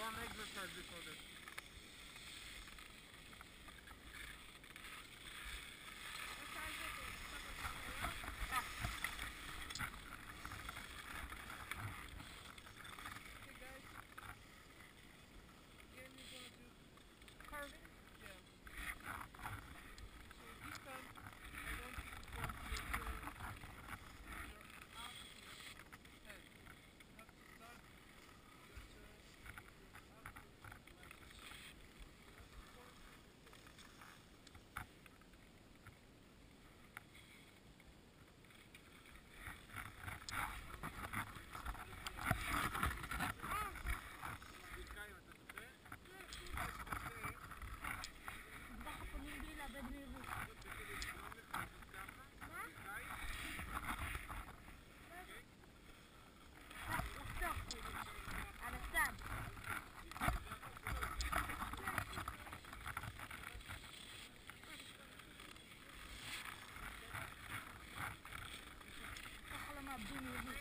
one exercise before this. Thank you.